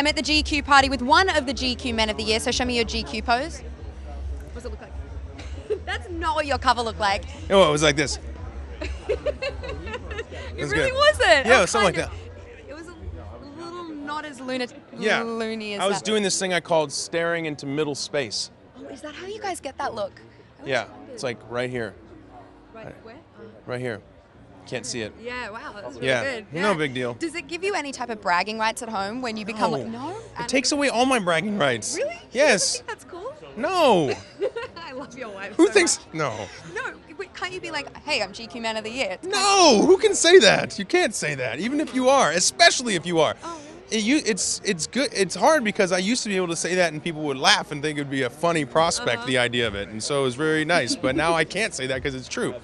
I'm at the GQ party with one of the GQ men of the year. So show me your GQ pose. What does it look like? That's not what your cover looked like. Oh, it was like this. It was really good. wasn't. Yeah, Oh, something like kind of. It was a little not as lunatic. Yeah. loony as I was that. doing this thing I called staring into middle space. Oh, is that how you guys get that look? Yeah, I it's like right here, right where? Oh. right here. Can't see it. Yeah, wow, that's really Yeah, good. no big deal. Does it give you any type of bragging rights at home when you become like No. no? It takes away all my bragging rights. Really? You Yes. think that's cool? No. I love your wife. Who so thinks? much. No. No, can't you be like, hey, I'm GQ Man of the Year? It's kind of- No. Who can say that? You can't say that, even if you are, especially if you are. Oh, It, you, it's it's good. It's hard because I used to be able to say that and people would laugh and think it would be a funny prospect, Uh-huh. the idea of it, and so it was very nice. But now I can't say that because it's true.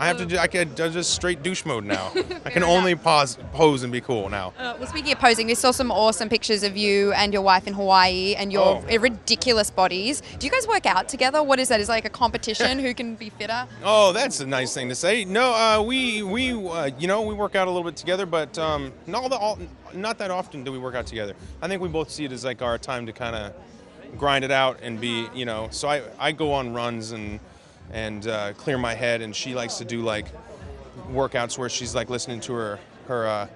I have to. do- I can do just straight douche mode now. I can only pause, pose and be cool now. Uh, well, speaking of posing, we saw some awesome pictures of you and your wife in Hawaii and your Oh. ridiculous bodies. Do you guys work out together? What is that? Is it like a competition? Who can be fitter? Oh, that's a nice thing to say. No, uh, we we uh, you know we work out a little bit together, but um, not all, the, all not that often do we work out together. I think we both see it as like our time to kind of grind it out and be you know. So I I go on runs and and uh, clear my head, and she likes to do like workouts where she's like listening to her her. Uh,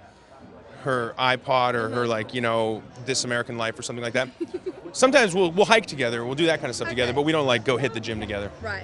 her iPod or her like you know This American Life or something like that. Sometimes we'll we'll hike together. We'll do that kind of stuff together, but we don't like go hit the gym together. Right.